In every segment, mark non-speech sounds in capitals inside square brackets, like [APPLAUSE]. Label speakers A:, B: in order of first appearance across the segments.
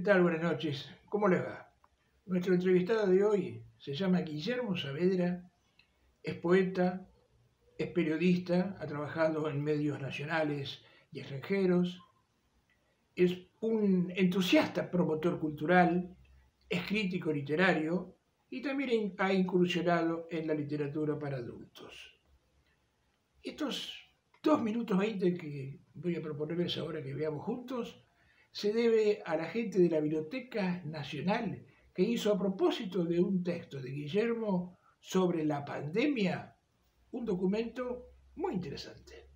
A: ¿Qué tal? Buenas noches. ¿Cómo les va? Nuestro entrevistado de hoy se llama Guillermo Saavedra, es poeta, es periodista, ha trabajado en medios nacionales y extranjeros, es un entusiasta promotor cultural, es crítico literario y también ha incursionado en la literatura para adultos. Estos dos minutos veinte que voy a proponerles ahora que veamos juntos se debe a la gente de la Biblioteca Nacional que hizo a propósito de un texto de Guillermo sobre la pandemia un documento muy interesante.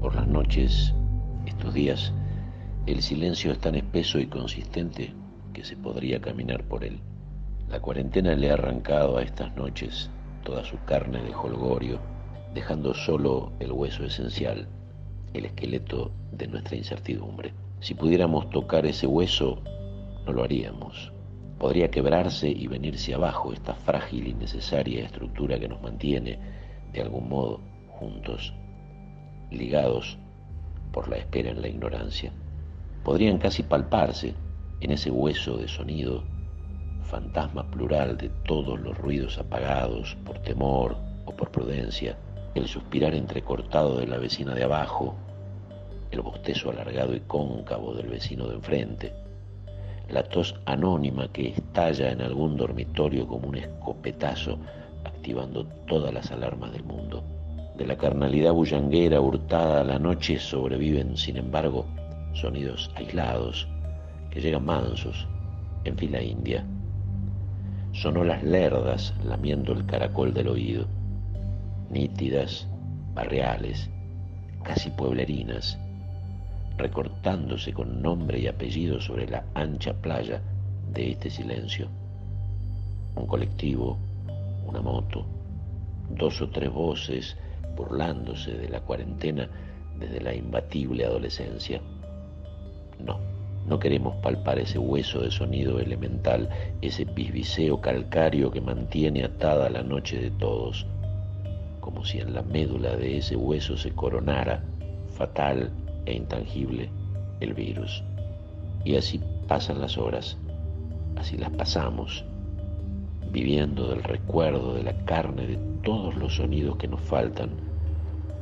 B: Por las noches, estos días, el silencio es tan espeso y consistente que se podría caminar por él. La cuarentena le ha arrancado a estas noches toda su carne de holgorio, dejando solo el hueso esencial, el esqueleto de nuestra incertidumbre. Si pudiéramos tocar ese hueso, no lo haríamos. Podría quebrarse y venirse abajo esta frágil y necesaria estructura que nos mantiene, de algún modo, juntos, ligados por la espera en la ignorancia. Podrían casi palparse en ese hueso de sonido, fantasma plural de todos los ruidos apagados por temor o por prudencia, el suspirar entrecortado de la vecina de abajo, el bostezo alargado y cóncavo del vecino de enfrente, la tos anónima que estalla en algún dormitorio como un escopetazo, activando todas las alarmas del mundo. De la carnalidad bullanguera hurtada a la noche sobreviven, sin embargo, sonidos aislados, que llegan mansos en fila india. Sonó las lerdas lamiendo el caracol del oído, nítidas, barriales, casi pueblerinas, recortándose con nombre y apellido sobre la ancha playa de este silencio. Un colectivo, una moto, dos o tres voces burlándose de la cuarentena desde la imbatible adolescencia. No no queremos palpar ese hueso de sonido elemental, ese bisbiseo calcario que mantiene atada la noche de todos, como si en la médula de ese hueso se coronara, fatal e intangible, el virus. Y así pasan las horas, así las pasamos, viviendo del recuerdo de la carne de todos los sonidos que nos faltan,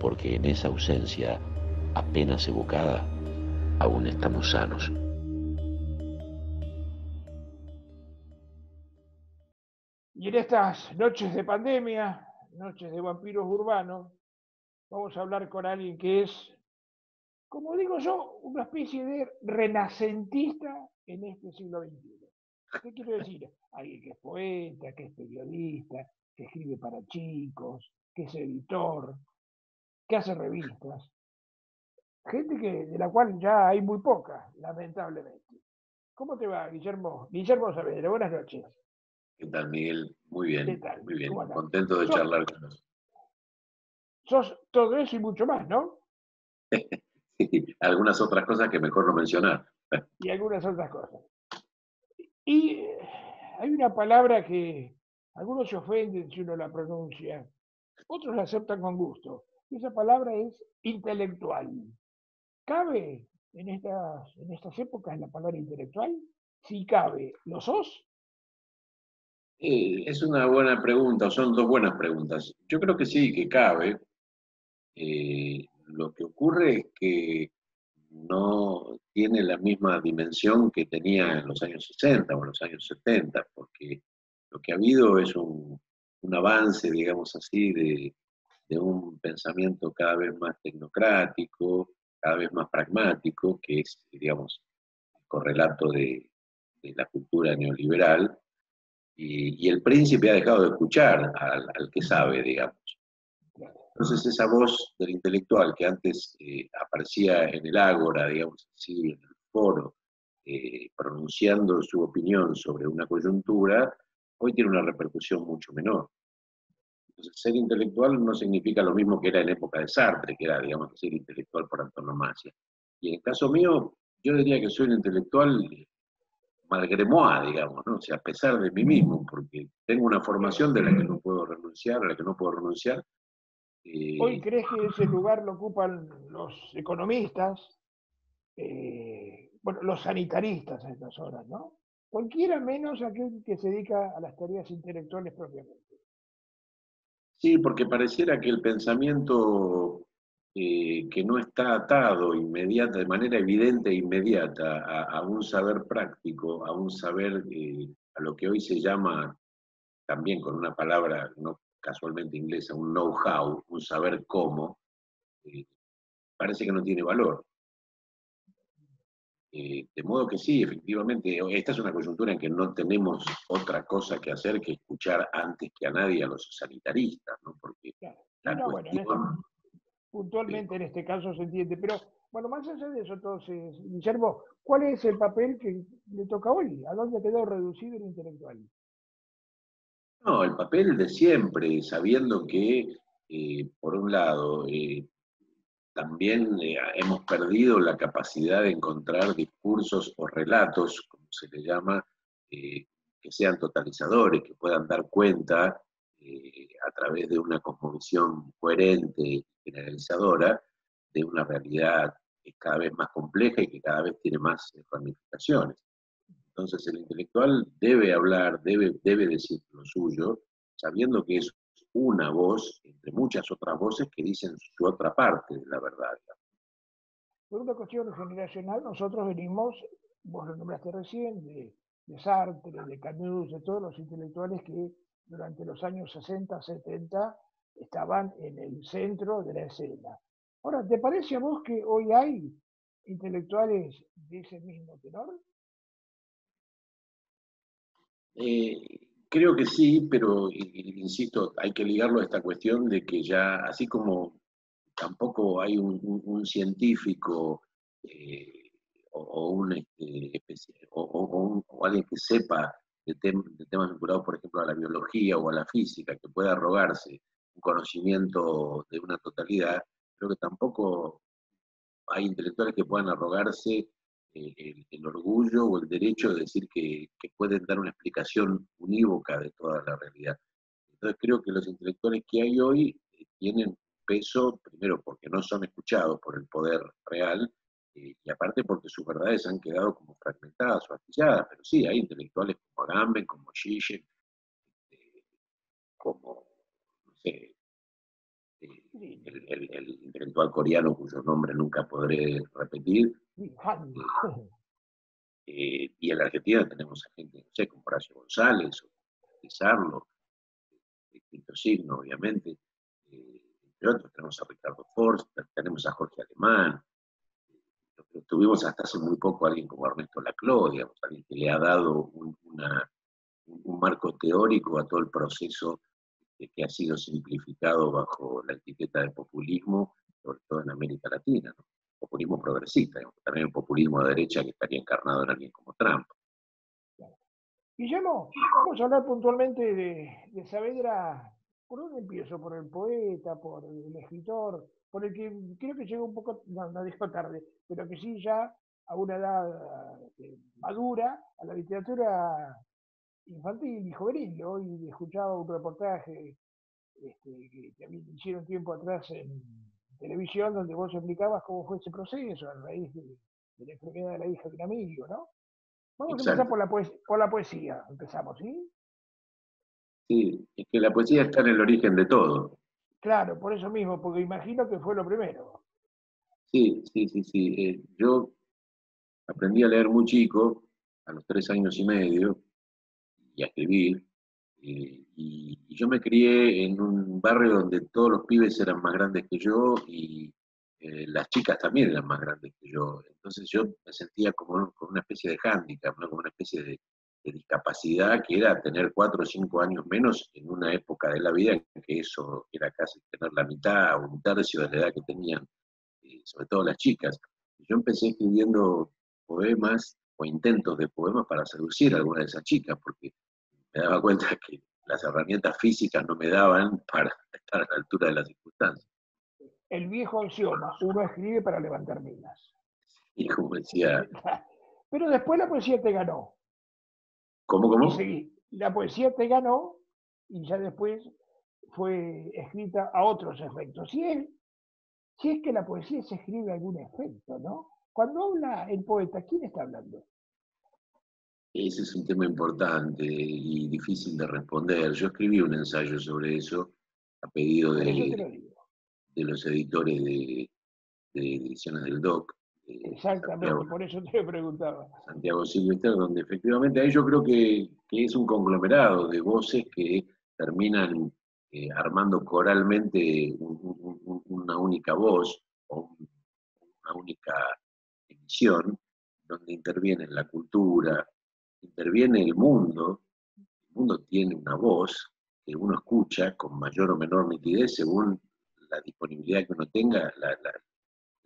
B: porque en esa ausencia apenas evocada aún estamos sanos.
A: Y en estas noches de pandemia, noches de vampiros urbanos, vamos a hablar con alguien que es, como digo yo, una especie de renacentista en este siglo XXI. ¿Qué quiero decir? Alguien que es poeta, que es periodista, que escribe para chicos, que es editor, que hace revistas. Gente que, de la cual ya hay muy poca, lamentablemente. ¿Cómo te va, Guillermo? Guillermo Saavedra, buenas noches.
B: ¿Qué tal, Miguel? Muy bien, muy bien. Contento de charlar con vos.
A: Sos todo eso y mucho más, ¿no? [LAUGHS]
B: sí, algunas otras cosas que mejor no mencionar. [LAUGHS]
A: y algunas otras cosas. Y eh, hay una palabra que algunos se ofenden si uno la pronuncia, otros la aceptan con gusto. esa palabra es intelectual. ¿Cabe en estas, en estas épocas la palabra intelectual? Si cabe, ¿lo sos?
B: Eh, es una buena pregunta, son dos buenas preguntas. Yo creo que sí, que cabe. Eh, lo que ocurre es que no tiene la misma dimensión que tenía en los años 60 o en los años 70, porque lo que ha habido es un, avance, digamos así, de, un pensamiento cada vez más tecnocrático, cada vez más pragmático, que es, digamos, el correlato de la cultura neoliberal, y, el príncipe ha dejado de escuchar al, que sabe, digamos. Entonces esa voz del intelectual que antes eh, aparecía en el ágora, digamos así, en el foro, eh, pronunciando su opinión sobre una coyuntura, hoy tiene una repercusión mucho menor. Ser intelectual no significa lo mismo que era en época de Sartre, que era, digamos, ser intelectual por antonomasia. Y en el caso mío, yo diría que soy un intelectual malgremois, digamos, ¿no? O sea, a pesar de mí mismo, porque tengo una formación de la que no puedo renunciar, a la que no puedo renunciar.
A: Eh, ¿Hoy crees que ese lugar lo ocupan los economistas, eh, bueno, los sanitaristas a estas horas, ¿no? Cualquiera menos aquel que se dedica a las tareas intelectuales propiamente.
B: Sí, porque pareciera que el pensamiento eh, que no está atado inmediata, de manera evidente e inmediata a, un saber práctico, a un saber, eh, a lo que hoy se llama, también con una palabra no casualmente inglesa, un know-how, un saber cómo, eh, parece que no tiene valor. de modo que sí, efectivamente, esta es una coyuntura en que no tenemos otra cosa que hacer que escuchar antes que a nadie a los sanitaristas, ¿no? Porque la cuestión,
A: puntualmente en este caso se entiende. Pero bueno, más allá de eso, entonces, Guillermo, ¿cuál es el papel que le toca hoy? ¿A dónde quedó reducido el intelectual?
B: No, el papel de siempre, sabiendo que, eh, por un lado, eh, también eh, hemos perdido la capacidad de encontrar discursos o relatos, como se le llama, que sean totalizadores, que puedan dar cuenta a través de una cosmovisión coherente generalizadora de una realidad que es cada vez más compleja y que cada vez tiene más ramificaciones. Entonces el intelectual debe hablar, debe, debe decir lo suyo, sabiendo que es una voz entre muchas otras voces que dicen su otra parte de la verdad.
A: Por una cuestión generacional, nosotros venimos, vos lo nombraste recién, de, de Sartre, de Camus, de todos los intelectuales que durante los años 60, 70 estaban en el centro de la escena. Ahora, ¿te parece a vos que hoy hay intelectuales de ese mismo tenor?
B: Eh, creo que sí, pero insisto, hay que ligarlo a esta cuestión de que ya, así como tampoco hay un, científico o, un, o, alguien que sepa de, de, temas vinculados, por ejemplo, a la biología o a la física, que pueda arrogarse un conocimiento de una totalidad, creo que tampoco hay intelectuales que puedan arrogarse eh, el, orgullo o el derecho de decir que, pueden dar una explicación unívoca de toda la realidad. Entonces creo que los intelectuales que hay hoy eh, tienen peso, primero porque no son escuchados por el poder real, eh, y aparte porque sus verdades han quedado como fragmentadas o astilladas, pero sí, hay intelectuales como Agamben, como Zizek, como eh, el, intelectual coreano cuyo nombre nunca podré repetir. Eh, y en la Argentina tenemos a gente, no sé, como Horacio González, o Pizarro, distinto signo, obviamente. Eh, entre otros, tenemos a Ricardo Forst, tenemos a Jorge Alemán. Tuvimos hasta hace muy poco alguien como Ernesto Laclau, digamos, alguien que le ha dado un, marco teórico a todo el proceso que ha sido simplificado bajo la etiqueta de populismo, sobre todo en América Latina, populismo progresista, también un populismo de derecha que estaría encarnado en alguien como Trump.
A: Guillermo, vamos a hablar puntualmente de, Saavedra. ¿Por dónde empiezo? ¿Por el poeta, por el escritor? Por el que creo que llegó un poco, no, no tarde, pero que sí ya a una edad eh, madura a la literatura infantil y juvenil. Hoy escuchaba un reportaje este, que también hicieron tiempo atrás en televisión donde vos explicabas cómo fue ese proceso a raíz de, la enfermedad de la hija de un amigo, ¿no? Vamos a empezar por la, por la poesía, empezamos, ¿sí?
B: Sí, es que la poesía está en el origen de todo.
A: Claro, por eso mismo, porque imagino que fue lo primero.
B: Sí, sí, sí, sí. Eh, yo aprendí a leer muy chico, a los tres años y medio, y a escribir. Eh, y, yo me crié en un barrio donde todos los pibes eran más grandes que yo y eh, las chicas también eran más grandes que yo. Entonces yo me sentía como una especie de hándicap, como una especie de, discapacidad que era tener cuatro o cinco años menos en una época de la vida en que eso era casi tener la mitad o un tercio de la edad que tenían, eh, sobre todo las chicas. Yo empecé escribiendo poemas o intentos de poemas para seducir a alguna de esas chicas, porque me daba cuenta [LAUGHS] que las herramientas físicas no me daban [LAUGHS] para estar a la altura de las circunstancias.
A: El viejo axioma, uno escribe para levantar minas. [LAUGHS]
B: Y como decía...
A: Pero después la poesía te ganó.
B: ¿Cómo, cómo?
A: la poesía te ganó y ya después fue escrita a otros efectos. Si es, si es que la poesía se escribe a algún efecto, ¿no? Cuando habla el poeta, ¿quién está hablando?
B: Ese es un tema importante y difícil de responder. Yo escribí un ensayo sobre eso a pedido de, de los editores de, ediciones del DOC.
A: Exactamente, por eso te [LAUGHS] preguntaba.
B: Santiago Silvestre, donde efectivamente ahí yo creo que, es un conglomerado de voces que terminan eh, armando coralmente una única voz o una única emisión, donde interviene la cultura, interviene el mundo, el mundo tiene una voz que uno escucha con mayor o menor nitidez según la disponibilidad que uno tenga, la,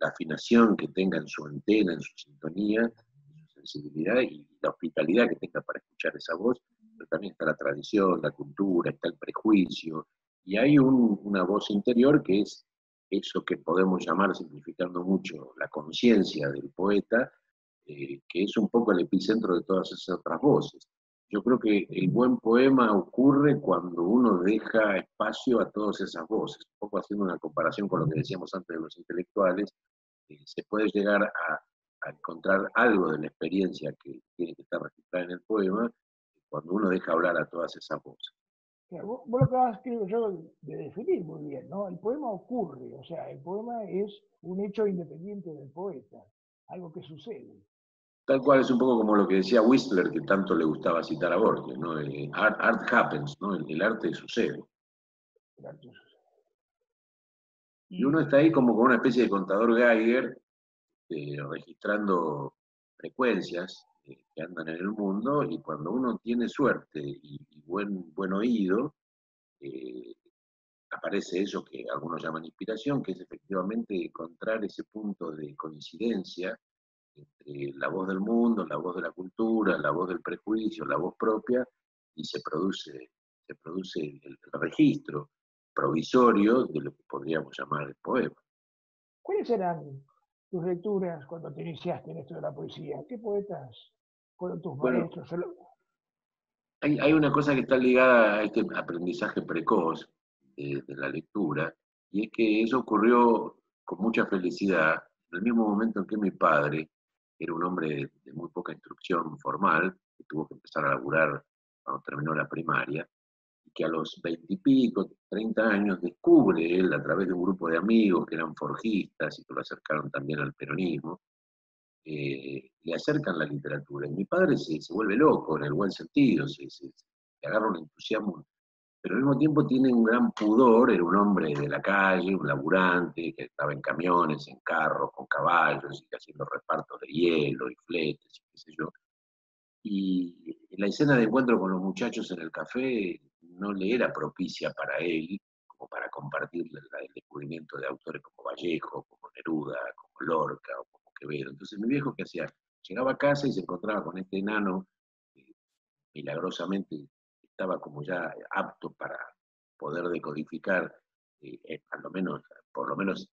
B: afinación que tenga en su antena, en su sintonía, en su sensibilidad y la hospitalidad que tenga para escuchar esa voz, pero también está la tradición, la cultura, está el prejuicio, y hay una voz interior que es eso que podemos llamar, simplificando mucho, la conciencia del poeta, eh, que es un poco el epicentro de todas esas otras voces. Yo creo que el buen poema ocurre cuando uno deja espacio a todas esas voces. Un poco haciendo una comparación con lo que decíamos antes de los intelectuales, eh, se puede llegar a, encontrar algo de la experiencia que tiene que estar registrada en el poema cuando uno deja hablar a todas esas voces.
A: vos, lo acabas, creo yo, de definir muy bien, ¿no? El poema ocurre, o sea, el poema es un hecho independiente del poeta, algo que sucede.
B: Tal cual es un poco como lo que decía Whistler, que tanto le gustaba citar a Borges, ¿no? art, happens, ¿no? El, arte sucede. Y uno está ahí como con una especie de contador Geiger, eh, registrando frecuencias eh, que andan en el mundo, y cuando uno tiene suerte y, buen, buen oído, eh, aparece eso que algunos llaman inspiración, que es efectivamente encontrar ese punto de coincidencia entre la voz del mundo, la voz de la cultura, la voz del prejuicio, la voz propia, y se produce, se produce el, registro provisorio de lo que podríamos llamar el poema.
A: ¿Cuáles eran tus lecturas cuando te iniciaste en esto de la poesía? ¿Qué poetas fueron tus maestros?
B: Hay, hay, una cosa que está ligada a este aprendizaje precoz de, de la lectura, y es que eso ocurrió con mucha felicidad en el mismo momento en que mi padre era un hombre de muy poca instrucción formal, que tuvo que empezar a laburar cuando terminó la primaria, y que a los veintipico, treinta años, descubre él a través de un grupo de amigos que eran forjistas y que lo acercaron también al peronismo, eh, le acercan la literatura. Y mi padre se, vuelve loco en el buen sentido, se, se, se agarra un entusiasmo pero al mismo tiempo tiene un gran pudor, era un hombre de la calle, un laburante, que estaba en camiones, en carros, con caballos, y haciendo repartos de hielo y fletes, y qué sé yo. Y la escena de encuentro con los muchachos en el café no le era propicia para él, como para compartir el descubrimiento de autores como Vallejo, como Neruda, como Lorca o como Quevedo. Entonces mi viejo, ¿qué hacía? Llegaba a casa y se encontraba con este enano, milagrosamente estaba como ya apto para poder decodificar, eh, eh, menos, por lo menos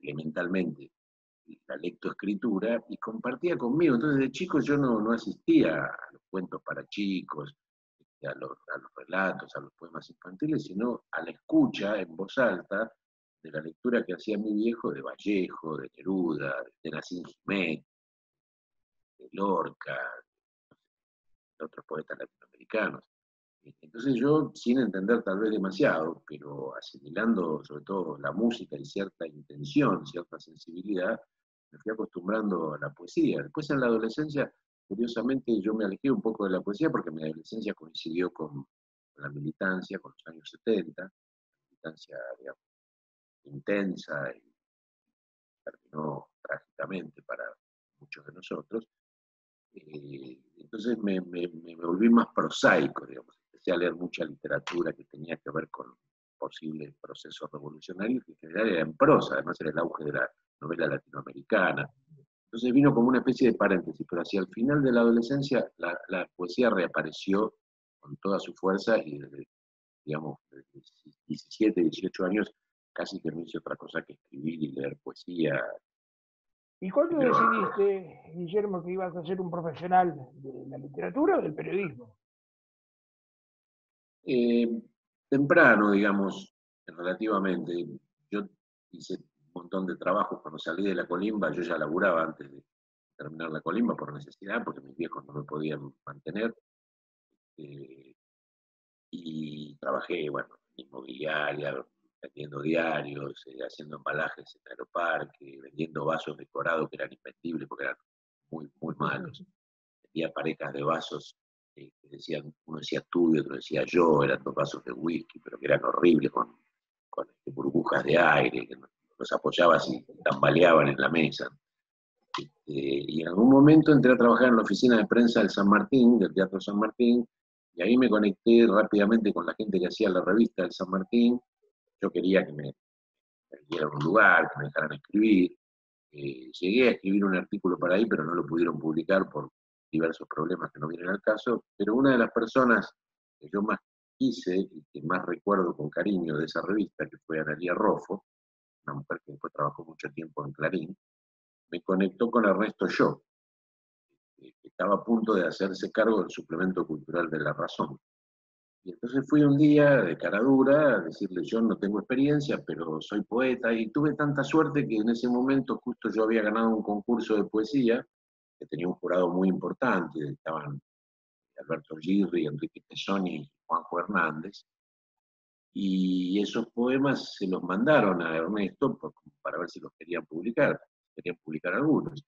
B: elementalmente, la lectoescritura y compartía conmigo. Entonces, de chico yo no, no asistía a los cuentos para chicos, este, a los, a los, relatos, a los poemas infantiles, sino a la escucha en voz alta de la lectura que hacía mi viejo de Vallejo, de Neruda, de Nacín Jiménez, de Lorca, de otros poetas latinoamericanos. Entonces yo, sin entender tal vez demasiado, pero asimilando sobre todo la música y cierta intención, cierta sensibilidad, me fui acostumbrando a la poesía. Después en la adolescencia, curiosamente, yo me alejé un poco de la poesía porque mi adolescencia coincidió con, la militancia, con los años 70, militancia intensa y terminó trágicamente para muchos de nosotros. Eh, entonces me volví más prosaico, digamos empecé a leer mucha literatura que tenía que ver con posibles procesos revolucionarios, que en general era en prosa, además era el auge de la novela latinoamericana. Entonces vino como una especie de paréntesis, pero hacia el final de la adolescencia la, poesía reapareció con toda su fuerza y desde, digamos, desde 17, 18 años casi que no hice otra cosa que escribir y leer poesía.
A: ¿Y cuándo decidiste, Guillermo, que ibas a ser un profesional de la literatura o del periodismo?
B: Eh, temprano, digamos, relativamente. Yo hice un montón de trabajo cuando salí de la colimba, yo ya laburaba antes de terminar la colimba por necesidad, porque mis viejos no me podían mantener. Eh, y trabajé, bueno, en inmobiliaria, vendiendo diarios, eh, haciendo embalajes en aeroparque, vendiendo vasos decorados que eran invendibles porque eran muy, muy malos. Vendía parejas de vasos eh, decían, uno decía tú y otro decía yo, eran dos vasos de whisky, pero que eran horribles con, este, burbujas de aire, que los apoyabas y tambaleaban en la mesa. Este, y en algún momento entré a trabajar en la oficina de prensa del San Martín, del Teatro San Martín, y ahí me conecté rápidamente con la gente que hacía la revista del San Martín. Yo quería que me, dieran un lugar, que me dejaran escribir. Eh, llegué a escribir un artículo para ahí, pero no lo pudieron publicar por diversos problemas que no vienen al caso. Pero una de las personas que yo más quise y que más recuerdo con cariño de esa revista, que fue Analia Roffo, una mujer que después trabajó mucho tiempo en Clarín, me conectó con Ernesto Yo, que estaba a punto de hacerse cargo del suplemento cultural de La Razón. Y entonces fui un día de cara dura a decirle, yo no tengo experiencia, pero soy poeta, y tuve tanta suerte que en ese momento justo yo había ganado un concurso de poesía, que tenía un jurado muy importante, estaban Alberto Girri, Enrique Tesoni y Juanjo Hernández, y esos poemas se los mandaron a Ernesto para ver si los querían publicar, querían publicar algunos.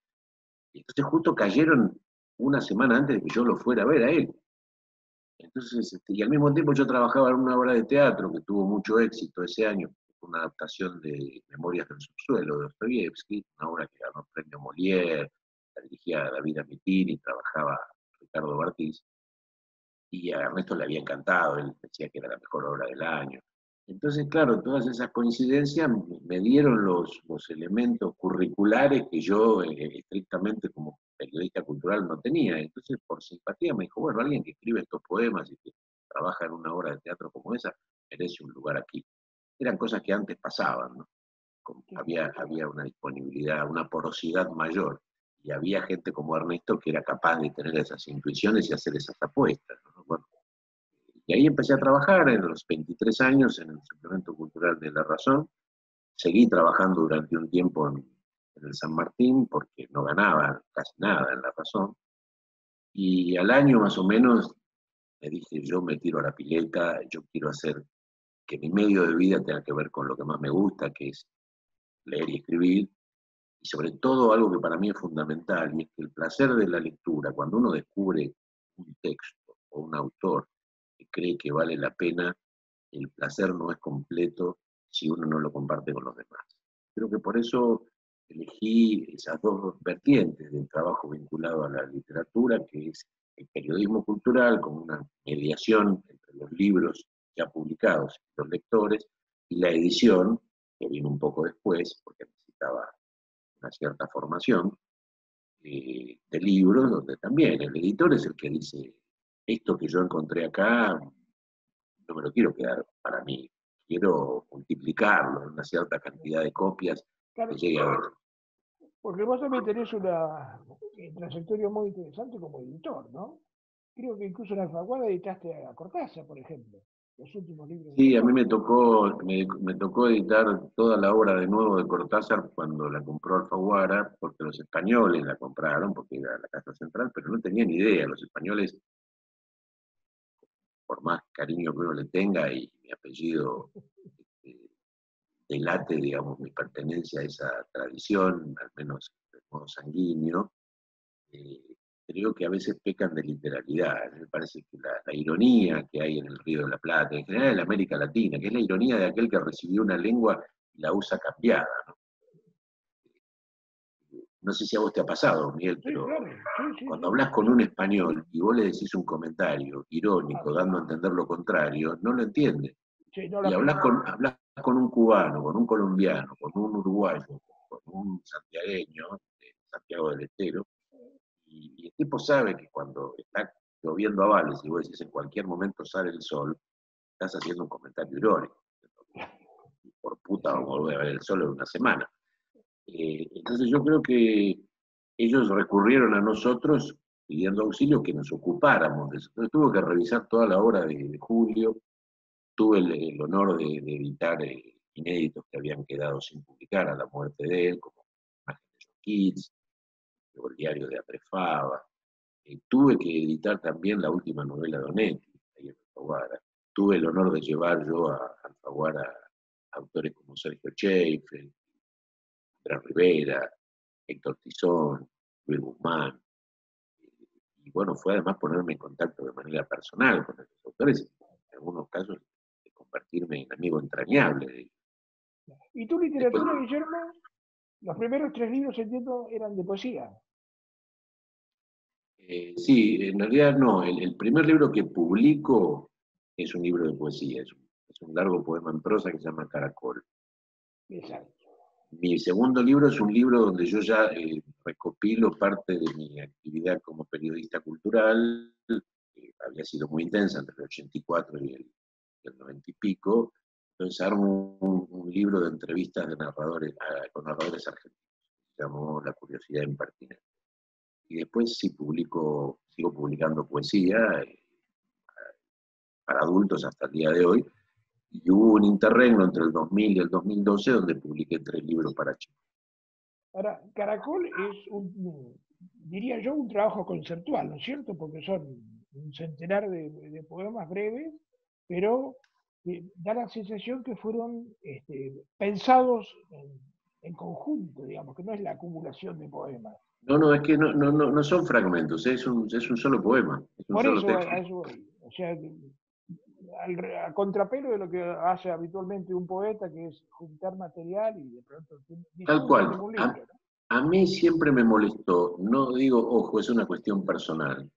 B: Entonces justo cayeron una semana antes de que yo lo fuera a ver a él. Entonces, este, y al mismo tiempo yo trabajaba en una obra de teatro que tuvo mucho éxito ese año, una adaptación de Memorias del Subsuelo de Dostoyevsky, una obra que ganó el premio Molière, la dirigía David Amitín y trabajaba Ricardo Bartiz. Y a Ernesto le había encantado, él decía que era la mejor obra del año. Entonces, claro, todas esas coincidencias me dieron los, los elementos curriculares que yo eh, estrictamente como periodista cultural no tenía. Entonces, por simpatía me dijo, bueno, alguien que escribe estos poemas y que trabaja en una obra de teatro como esa, merece un lugar aquí. Eran cosas que antes pasaban, ¿no? había, había una disponibilidad, una porosidad mayor. Y había gente como Ernesto que era capaz de tener esas intuiciones y hacer esas apuestas. Y ahí empecé a trabajar en los 23 años en el Suplemento Cultural de La Razón. Seguí trabajando durante un tiempo en, el San Martín porque no ganaba casi nada en La Razón. Y al año más o menos me dije, yo me tiro a la pileta, yo quiero hacer que mi medio de vida tenga que ver con lo que más me gusta, que es leer y escribir, y sobre todo algo que para mí es fundamental, y es que el placer de la lectura, cuando uno descubre un texto o un autor cree que vale la pena, el placer no es completo si uno no lo comparte con los demás. Creo que por eso elegí esas dos vertientes del trabajo vinculado a la literatura, que es el periodismo cultural como una mediación entre los libros ya publicados y los lectores, y la edición, que vino un poco después, porque necesitaba una cierta formación, eh, de libros, donde también el editor es el que dice esto que yo encontré acá no me lo quiero quedar para mí, quiero multiplicarlo en una cierta cantidad de copias que llegue a ver.
A: Porque vos también tenés una trayectoria muy interesante como editor, ¿no? Creo que incluso en Alfaguara editaste a Cortázar, por ejemplo, los últimos libros.
B: Sí, a mí me tocó, me, me, tocó editar toda la obra de nuevo de Cortázar cuando la compró Alfaguara, porque los españoles la compraron, porque era la casa central, pero no tenían idea, los españoles por más cariño que uno le tenga y mi apellido este, delate, digamos, mi pertenencia a esa tradición, al menos de modo sanguíneo, eh, creo que a veces pecan de literalidad. Me parece que la, la, ironía que hay en el Río de la Plata, en general en América Latina, que es la ironía de aquel que recibió una lengua y la usa cambiada, ¿no? No sé si a vos te ha pasado, Miguel, pero cuando hablas con un español y vos le decís un comentario irónico, dando a entender lo contrario, no lo entiende. y hablas con, con un cubano, con un colombiano, con un uruguayo, con un santiagueño, de Santiago del Estero, y, el tipo sabe que cuando está lloviendo a vales y vos decís en cualquier momento sale el sol, estás haciendo un comentario irónico. Por puta vamos a volver a ver el sol en una semana. Eh, entonces yo creo que ellos recurrieron a nosotros pidiendo auxilio que nos ocupáramos de eso. Entonces tuve que revisar toda la obra de, Julio, tuve el, honor de, editar eh, inéditos que habían quedado sin publicar a la muerte de él, como Imágenes de Kids, el diario de Atrefaba. Eh, tuve que editar también la última novela de Onetti, ahí en Alfaguara. Tuve el honor de llevar yo a Alfaguara autores como Sergio Schaefer, Andrés Rivera, Héctor Tizón, Luis Guzmán. Y, bueno, fue además ponerme en contacto de manera personal con estos autores, en algunos casos de convertirme en amigo entrañable de ellos.
A: ¿Y tu literatura, Guillermo? Los primeros tres libros, entiendo, eran de poesía.
B: Eh, sí, en realidad no. El, primer libro que publico es un libro de poesía, es un, largo poema en prosa que se llama Caracol. Exacto. Mi segundo libro es un libro donde yo ya eh, recopilo parte de mi actividad como periodista cultural, que había sido muy intensa entre el 84 y el, 90 y pico. Entonces armo un, libro de entrevistas de narradores, ah, con narradores argentinos, se llamó La curiosidad impertinente. Y después sí publico, sigo publicando poesía eh, para adultos hasta el día de hoy, y hubo un interregno entre el 2000 y el 2012 donde publiqué tres libros para chicos.
A: Ahora, Caracol es un, diría yo, un trabajo conceptual, ¿no es cierto? Porque son un centenar de, poemas breves, pero eh, da la sensación que fueron este, pensados en, conjunto, digamos, que no es la acumulación de poemas.
B: No, no, es que no, no, no, son fragmentos, es un, es un solo poema.
A: Por eso, eso, o sea, al, a contrapelo de lo que hace habitualmente un poeta, que es juntar material y de pronto...
B: Tal cual. a, mí siempre me molestó, no digo, ojo, es una cuestión personal,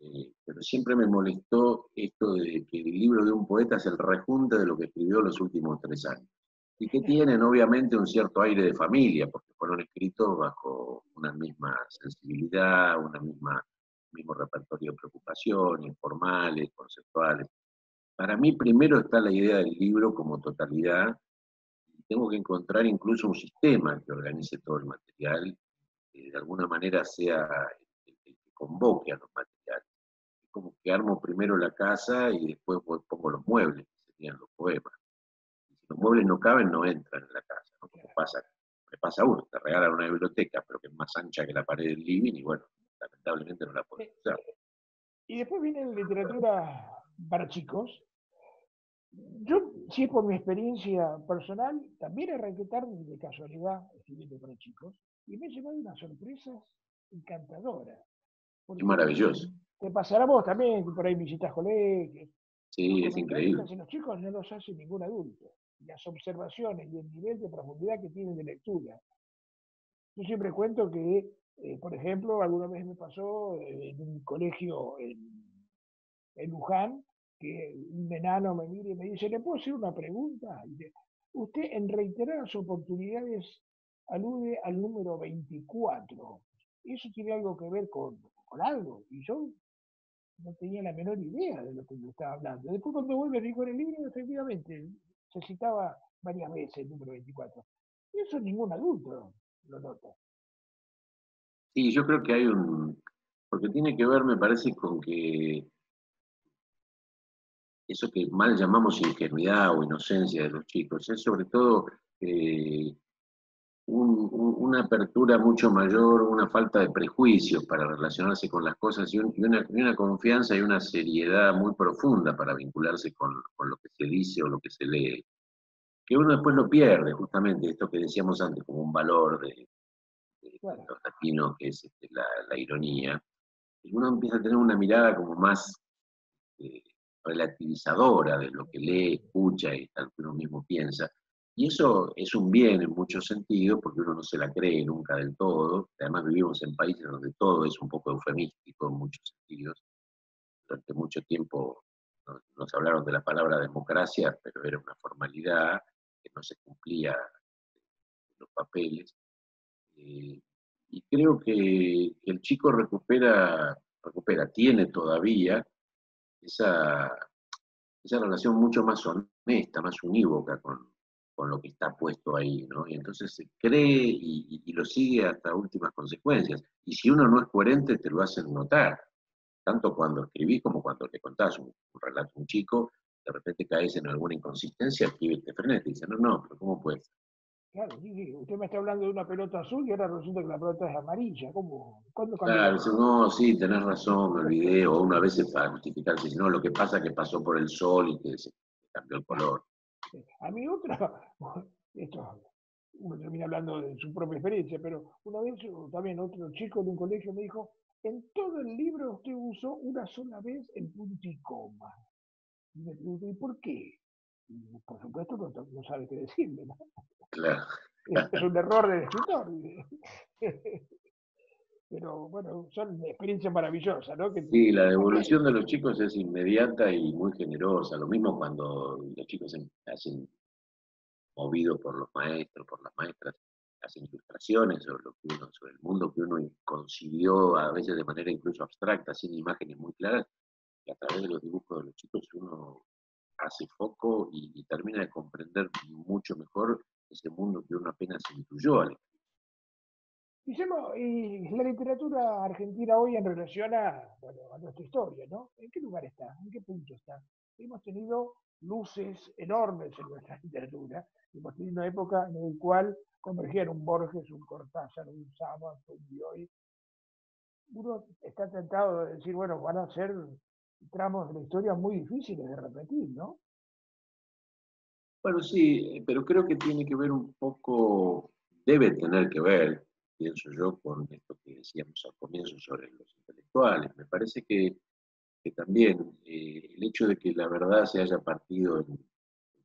B: eh, pero siempre me molestó esto de que el libro de un poeta es el rejunte de lo que escribió los últimos tres años. Y que tienen obviamente un cierto aire de familia, porque fueron escritos bajo una misma sensibilidad, una misma mismo repertorio de preocupaciones formales, conceptuales. Para mí primero está la idea del libro como totalidad. Tengo que encontrar incluso un sistema que organice todo el material, que de alguna manera sea el que convoque a los materiales. Es como que armo primero la casa y después pongo los muebles, que serían los poemas. Los muebles no caben, no entran en la casa. ¿no? Como pasa, me pasa a uno, te regalan una biblioteca, pero que es más ancha que la pared del living y bueno, lamentablemente no la puedes usar.
A: Y después viene la literatura para chicos. Yo, si es por mi experiencia personal, también arranqué tarde de casualidad escribiendo para chicos y me llevado unas sorpresas encantadoras.
B: Es maravilloso.
A: Te pasará vos también, por ahí visitas colegios.
B: Sí, es increíble.
A: los chicos no los hace ningún adulto. Las observaciones y el nivel de profundidad que tienen de lectura. Yo siempre cuento que, eh, por ejemplo, alguna vez me pasó eh, en un colegio en, en Luján, que un enano me mire y me dice, ¿le puedo hacer una pregunta? usted en reiteradas oportunidades alude al número 24. Eso tiene algo que ver con, algo. Y yo no tenía la menor idea de lo que me estaba hablando. Después cuando vuelve dijo en el libro, efectivamente, se citaba varias veces el número 24. Y eso ningún adulto lo nota.
B: Sí, yo creo que hay un... Porque tiene que ver, me parece, con que eso que mal llamamos ingenuidad o inocencia de los chicos, es sobre todo eh, una apertura mucho mayor, una falta de prejuicios para relacionarse con las cosas y, una, confianza y una seriedad muy profunda para vincularse con, lo que se dice o lo que se lee, que uno después lo pierde, justamente, esto que decíamos antes, como un valor de, los latinos, que es este, la, ironía, y uno empieza a tener una mirada como más... Eh, relativizadora de lo que lee, escucha y tal que uno mismo piensa. Y eso es un bien en muchos sentidos, porque uno no se la cree nunca del todo. Además vivimos en países donde todo es un poco eufemístico en muchos sentidos. Durante mucho tiempo nos, hablaron de la palabra democracia, pero era una formalidad que no se cumplía en los papeles. Eh, y creo que el chico recupera, recupera, tiene todavía esa, esa relación mucho más honesta, más unívoca con, con lo que está puesto ahí, ¿no? Y entonces se cree y, lo sigue hasta últimas consecuencias. Y si uno no es coherente, te lo hacen notar. Tanto cuando escribís como cuando te contás un, relato a un chico, de repente caes en alguna inconsistencia, escribe te frena y te dice, no, no, pero ¿cómo puede
A: Claro, sí, usted me está hablando de una pelota azul y ahora resulta que la pelota es amarilla. ¿Cómo?
B: ¿Cuándo Claro, dice, no, sí, tenés razón, me olvidé. O una vez para justificarse, no, lo que pasa es que pasó por el sol y que se cambió el color.
A: A mí otra, [LAUGHS] esto, uno termina hablando de su propia experiencia, pero una vez también otro chico de un colegio me dijo, en todo el libro usted usó una sola vez el punto y coma. Y me pregunté, ¿y por qué? por supuesto no, no sabe qué decirle, ¿no?
B: Claro. [LAUGHS]
A: Es, un error del escritor. [LAUGHS] Pero bueno, son experiencias maravillosas, ¿no?
B: sí, la devolución de los chicos es inmediata y muy generosa. Lo mismo cuando los chicos se hacen movidos por los maestros, por las maestras, hacen ilustraciones sobre, lo que uno, sobre el mundo que uno concibió, a veces de manera incluso abstracta, sin imágenes muy claras, y a través de los dibujos de los chicos uno hace foco y, termina de comprender mucho mejor ese mundo que uno apenas intuyó al
A: y la literatura argentina hoy en relación a, a nuestra historia, ¿no? ¿En qué lugar está? ¿En qué punto está? Hemos tenido luces enormes en nuestra [LAUGHS] literatura. Hemos tenido una época en la cual convergían un Borges, un Cortázar, un Sama, un Bioy. Uno está tentado de decir, bueno, van a ser tramos de la historia muy difíciles de repetir, ¿no?
B: Bueno, sí, pero creo que tiene que ver un poco, debe tener que ver, pienso yo, con esto que decíamos al comienzo sobre los intelectuales. Me parece que, también eh, el hecho de que la verdad se haya partido en,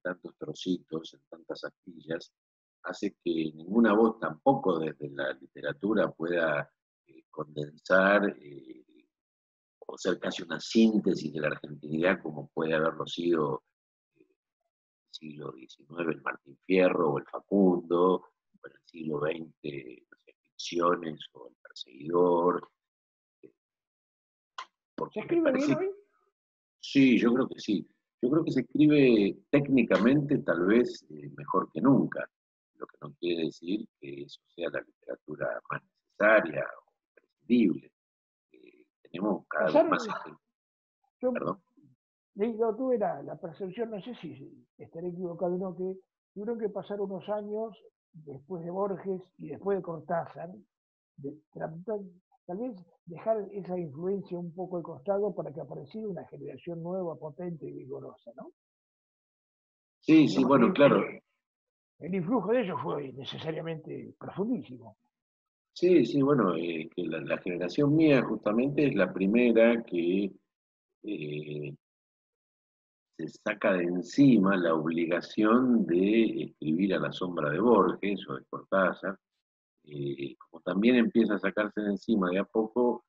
B: tantos trocitos, en tantas astillas, hace que ninguna voz tampoco desde la literatura pueda eh, condensar eh, o ser casi una síntesis de la argentinidad como puede haberlo sido en el siglo XIX el Martín Fierro o el Facundo, o en el siglo XX o el perseguidor.
A: ¿Se escribe bien hoy?
B: Sí, yo creo que sí. Yo creo que se escribe técnicamente tal vez eh, mejor que nunca, lo que no quiere decir que eso sea la literatura más necesaria o imprescindible tenemos cada vez más
A: yo, Perdón. Yo tuve la, la, percepción, no sé si estaré equivocado o no, que tuvieron que pasar unos años después de Borges y después de Cortázar, de, tal vez dejar esa influencia un poco de costado para que apareciera una generación nueva, potente y vigorosa, ¿no?
B: Sí, sí, bueno, claro.
A: El influjo de ellos fue necesariamente profundísimo.
B: Sí, sí, bueno, eh, que la, generación mía justamente es la primera que eh, se saca de encima la obligación de escribir a la sombra de Borges o de Cortázar, eh, como también empieza a sacarse de encima de a poco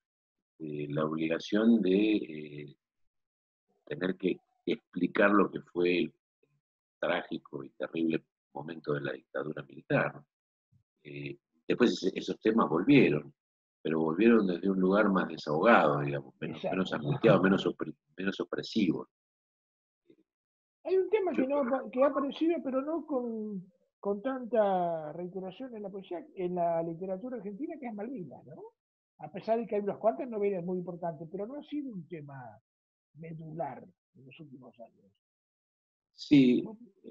B: la obligación de tener que explicar lo que fue el trágico y terrible momento de la dictadura militar. Después esos temas volvieron, pero volvieron desde un lugar más desahogado, digamos, menos, menos angustiado, menos, opresivo.
A: Hay un tema que, no, que ha aparecido, pero no con, con tanta reiteración en la poesía, en la literatura argentina, que es Malvinas, ¿no? A pesar de que hay unas cuantas novelas muy importantes, pero no ha sido un tema medular en los últimos años.
B: Sí,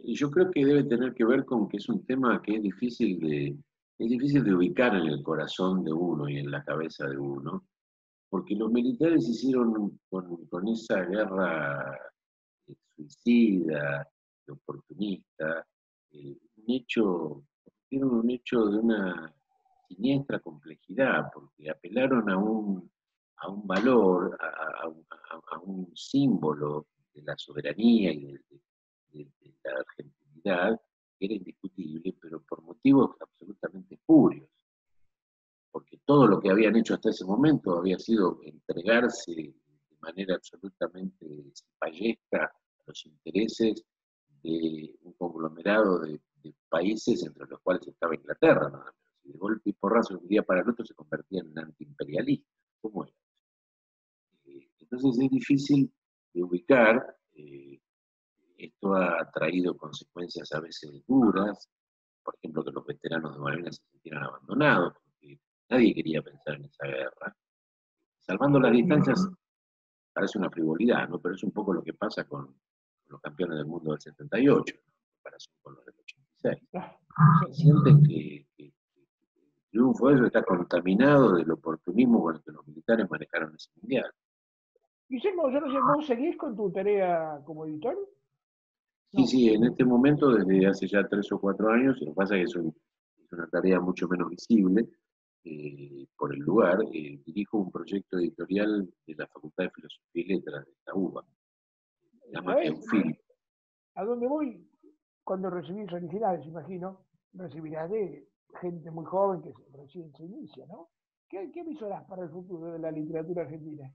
B: yo creo que debe tener que ver con que es un tema que es difícil de, es difícil de ubicar en el corazón de uno y en la cabeza de uno, porque los militares hicieron con, esa guerra suicida, oportunista, eh, un hecho, un hecho de una siniestra complejidad, porque apelaron a un, a un valor, a, un símbolo de la soberanía y de, de la argentinidad era indiscutible, pero por motivos absolutamente espurios, porque todo lo que habían hecho hasta ese momento había sido entregarse de manera absolutamente payesca a los intereses de un conglomerado de, países entre los cuales estaba Inglaterra, nada menos. Y de golpe y porrazo, de un día para el otro se convertían en antiimperialistas. ¿Cómo era? Eh, entonces es difícil de ubicar. Eh, esto ha traído consecuencias a veces duras, por ejemplo, que los veteranos de Malvinas se sintieran abandonados, porque nadie quería pensar en esa guerra. Salvando las distancias, parece una frivolidad, ¿no? Pero es un poco lo que pasa con, los campeones del mundo del 78, en comparación con los del 86. Sienten que, el triunfo de ellos está contaminado del oportunismo con el que los militares manejaron ese mundial.
A: Guillermo, yo no sé, ¿vos seguís con tu tarea como editor?
B: Sí, sí, en este momento, desde hace ya tres o cuatro años, lo que pasa es que es, una tarea mucho menos visible eh, por el lugar, eh, dirijo un proyecto editorial de la Facultad de Filosofía y Letras de la UBA. Se llama
A: ¿A dónde voy? Cuando recibís originales, imagino, recibirás de gente muy joven que recién se inicia, ¿no? ¿Qué, qué para el futuro de la literatura argentina?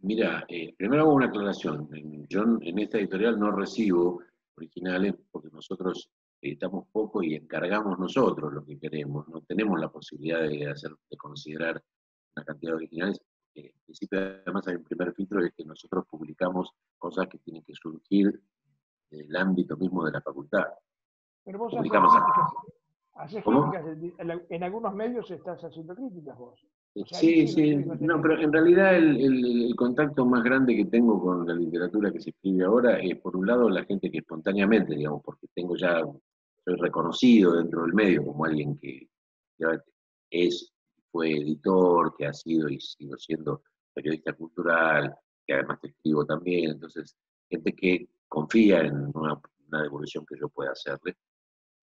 B: Mira, eh, primero hago una aclaración. Yo en esta editorial no recibo originales porque nosotros editamos poco y encargamos nosotros lo que queremos. No tenemos la posibilidad de, hacer, de considerar una cantidad de originales. En principio, además, hay un primer filtro de que nosotros publicamos cosas que tienen que surgir del ámbito mismo de la facultad.
A: Pero vos haces, críticas, en algunos medios estás haciendo críticas vos.
B: Sí, sí, no, pero en realidad el, contacto más grande que tengo con la literatura que se escribe ahora es, por un lado, la gente que espontáneamente, digamos, porque tengo ya, soy reconocido dentro del medio como alguien que es, fue editor, que ha sido y sigo siendo periodista cultural, que además te escribo también, entonces, gente que confía en una, devolución que yo pueda hacerle,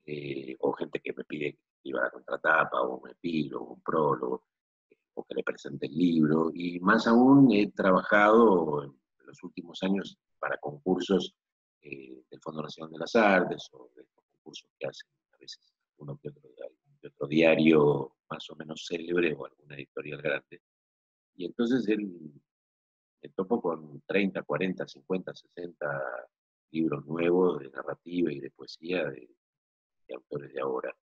B: eh, o gente que me pide que escriba la contratapa, o un epílogo, un prólogo, que le presente el libro, y más aún he trabajado en los últimos años para concursos eh, del Fondo Nacional de las Artes o de concursos que hacen a veces uno que otro, otro diario más o menos célebre o alguna editorial grande. Y entonces él me topo con 30, 40, 50, 60 libros nuevos de narrativa y de poesía de autores de ahora.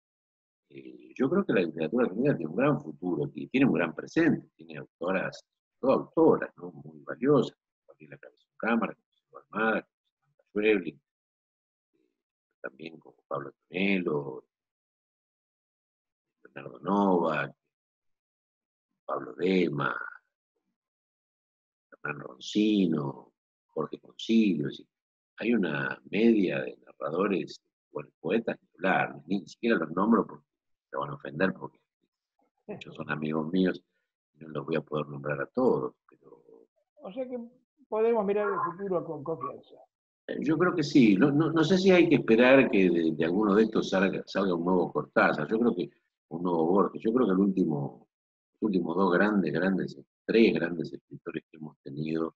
B: Eh, yo creo que la literatura argentina tiene un gran futuro, tiene un gran presente, tiene autoras, todas autoras, ¿no? muy valiosas, Gabriela Cabezón Cámara, como Armada, como Samantha Schweblin, eh, también como Pablo Tonelo, Bernardo Nova, Pablo Dema, Hernán Roncino, Jorge Concilio, hay una media de narradores, bueno, poetas, ni, ni siquiera los nombro porque van a ofender porque muchos son amigos míos y no los voy a poder nombrar a todos. Pero...
A: O sea que podemos mirar el futuro con confianza.
B: Eh, yo creo que sí. No, no, sé si hay que esperar que de, alguno de estos salga, salga, un nuevo Cortázar. Yo creo que un nuevo Borges. Yo creo que el los últimos dos grandes, grandes, tres grandes escritores que hemos tenido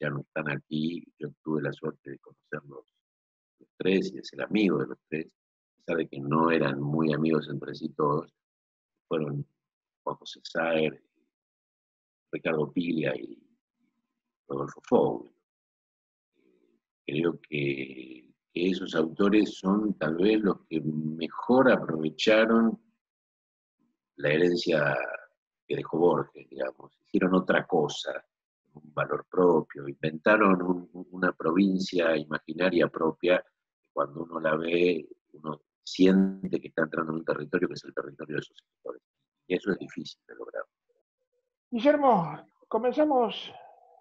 B: ya no están aquí. Yo tuve la suerte de conocerlos los tres y de ser amigo de los tres de que no eran muy amigos entre sí todos, fueron Juan José Saer, Ricardo Pilia y Rodolfo Foucault. Creo que, esos autores son tal vez los que mejor aprovecharon la herencia que dejó Borges, digamos. Hicieron otra cosa, un valor propio, inventaron una provincia imaginaria propia, cuando uno la ve, uno siente que está entrando en un territorio que es el territorio de sus escritores. Y eso es difícil de lograr.
A: Guillermo, comenzamos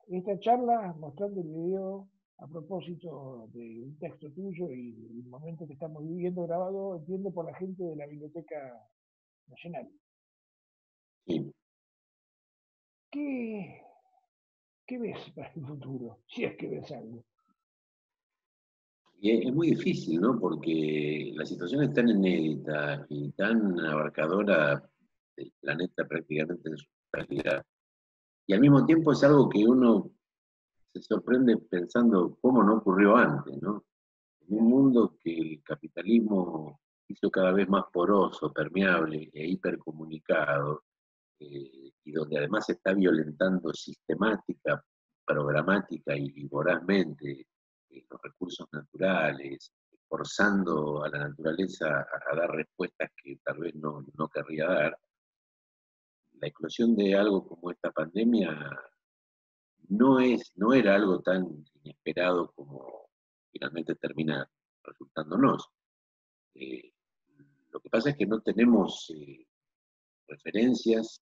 A: esta charla mostrando el video a propósito de un texto tuyo y el momento que estamos viviendo grabado, entiendo, por la gente de la Biblioteca Nacional.
B: Sí.
A: ¿Qué, ¿Qué ves para el futuro? Si es que ves algo.
B: Y es, muy difícil, ¿no? Porque la situación es tan inédita y tan abarcadora del planeta prácticamente en su totalidad. Y al mismo tiempo es algo que uno se sorprende pensando cómo no ocurrió antes, ¿no? En un mundo que el capitalismo hizo cada vez más poroso, permeable e hipercomunicado, eh, y donde además se está violentando sistemática, programática y vorazmente eh, los recursos naturales, forzando a la naturaleza a, dar respuestas que tal vez no, no querría dar, la eclosión de algo como esta pandemia no, es, no era algo tan inesperado como finalmente termina resultándonos. Eh, lo que pasa es que no tenemos eh, referencias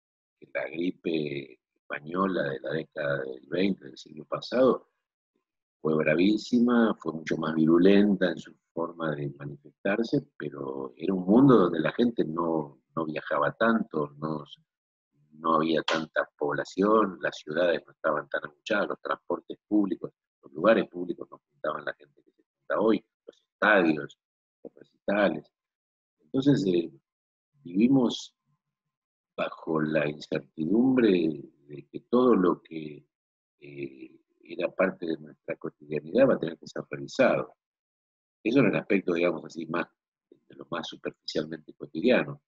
B: la gripe española de la década del 20, del siglo pasado, fue bravísima, fue mucho más virulenta en su forma de manifestarse, pero era un mundo donde la gente no, viajaba tanto, no, no había tanta población, las ciudades no estaban tan amuchadas, los transportes públicos, los lugares públicos no juntaban la gente que se junta hoy, los estadios, los recitales. Entonces eh, vivimos bajo la incertidumbre de que todo lo que eh, era parte de nuestra cotidianidad va a tener que ser revisado. Eso en el aspecto, digamos así, más de lo más superficialmente cotidiano.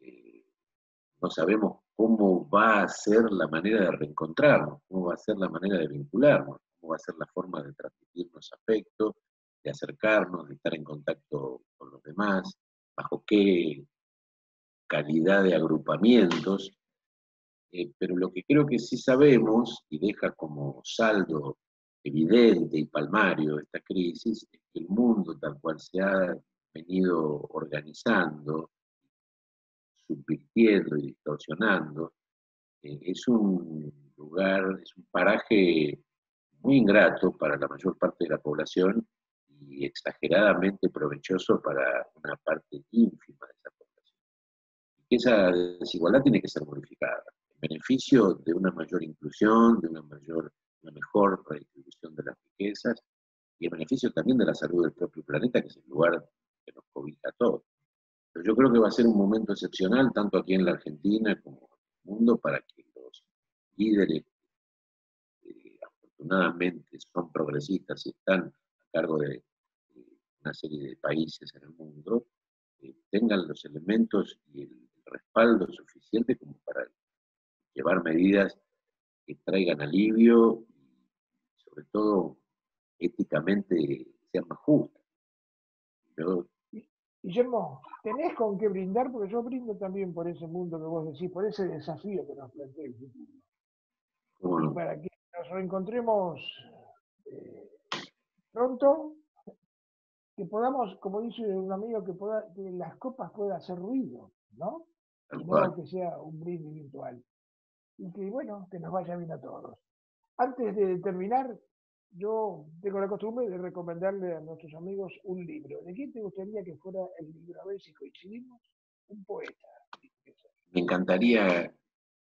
B: Eh, no sabemos cómo va a ser la manera de reencontrarnos, cómo va a ser la manera de vincularnos, cómo va a ser la forma de transmitirnos afecto, de acercarnos, de estar en contacto con los demás, bajo qué calidad de agrupamientos eh, pero lo que creo que sí sabemos, y deja como saldo evidente y palmario esta crisis, es que el mundo tal cual se ha venido organizando, subvirtiendo y distorsionando, eh, es un lugar, es un paraje muy ingrato para la mayor parte de la población y exageradamente provechoso para una parte ínfima de esa población. Esa desigualdad tiene que ser modificada beneficio de una mayor inclusión, de una, mayor, una mejor redistribución de las riquezas y el beneficio también de la salud del propio planeta, que es el lugar que nos cobija a todos. Pero yo creo que va a ser un momento excepcional, tanto aquí en la Argentina como en el mundo, para que los líderes, que afortunadamente son progresistas y están a cargo de, una serie de países en el mundo, eh, tengan los elementos y el respaldo suficiente como para llevar medidas que traigan alivio y sobre todo éticamente sean más justas.
A: Guillermo, ¿tenés con qué brindar? Porque yo brindo también por ese mundo que vos decís, por ese desafío que nos plantea el futuro. Para que nos reencontremos eh, pronto, que podamos, como dice un amigo, que, pueda, que las copas puedan hacer ruido, ¿no? No que sea un brindis virtual y que bueno, que nos vaya bien a todos. Antes de terminar, yo tengo la costumbre de recomendarle a nuestros amigos un libro. ¿De quién te gustaría que fuera el libro? A ver si coincidimos. Un poeta.
B: Me encantaría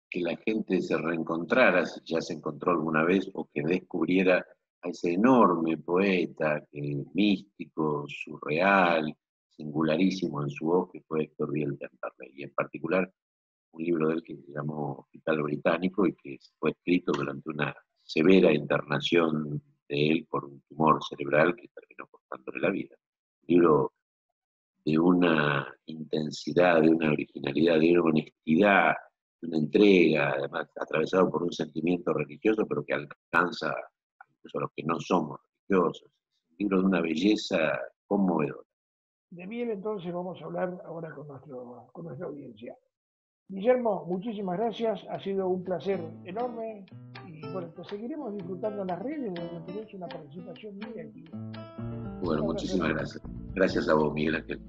B: que la gente se reencontrara, si ya se encontró alguna vez, o que descubriera a ese enorme poeta, místico, surreal, singularísimo en su voz, que fue Héctor Biel Y en particular un libro de él que se llamó Hospital Británico y que fue escrito durante una severa internación de él por un tumor cerebral que terminó costándole la vida. Un libro de una intensidad, de una originalidad, de una honestidad, de una entrega, además atravesado por un sentimiento religioso, pero que alcanza incluso a los que no somos religiosos. Un libro de una belleza conmovedora.
A: De bien entonces vamos a hablar ahora con, nuestro, con nuestra audiencia. Guillermo, muchísimas gracias, ha sido un placer enorme y bueno, te seguiremos disfrutando en las redes donde tenés una participación muy activa.
B: Bueno, muchísimas gracias. Gracias a vos, Miguel Ángel.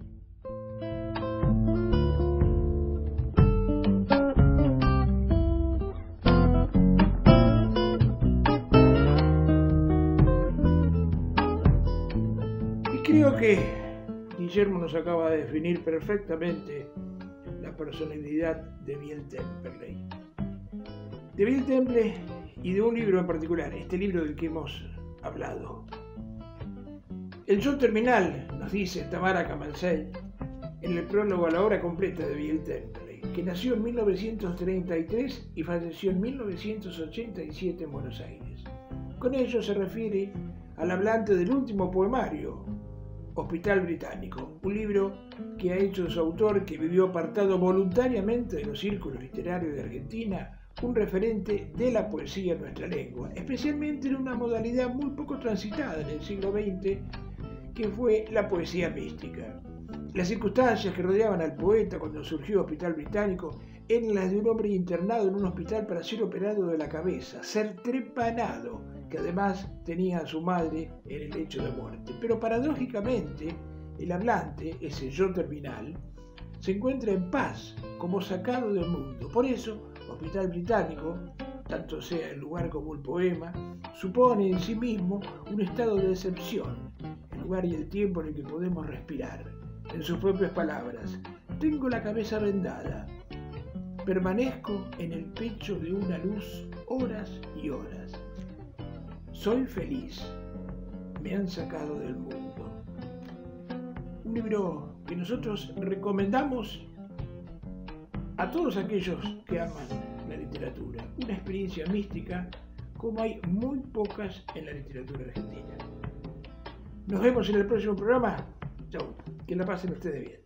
A: Y creo que Guillermo nos acaba de definir perfectamente personalidad de Bill Temple. De Bill Temple y de un libro en particular, este libro del que hemos hablado. El show terminal, nos dice Tamara Kamansey, en el prólogo a la obra completa de Bill Temple, que nació en 1933 y falleció en 1987 en Buenos Aires. Con ello se refiere al hablante del último poemario, Hospital Británico, un libro que ha hecho su autor, que vivió apartado voluntariamente de los círculos literarios de Argentina, un referente de la poesía en nuestra lengua, especialmente en una modalidad muy poco transitada en el siglo XX, que fue la poesía mística. Las circunstancias que rodeaban al poeta cuando surgió Hospital Británico eran las de un hombre internado en un hospital para ser operado de la cabeza, ser trepanado, que además tenía a su madre en el lecho de muerte. Pero paradójicamente, el hablante, ese yo terminal, se encuentra en paz, como sacado del mundo. Por eso, Hospital Británico, tanto sea el lugar como el poema, supone en sí mismo un estado de excepción, el lugar y el tiempo en el que podemos respirar. En sus propias palabras, tengo la cabeza vendada, permanezco en el pecho de una luz horas y horas. Soy feliz, me han sacado del mundo. Un libro que nosotros recomendamos a todos aquellos que aman la literatura. Una experiencia mística como hay muy pocas en la literatura argentina. Nos vemos en el próximo programa. Chau. Que la pasen ustedes bien.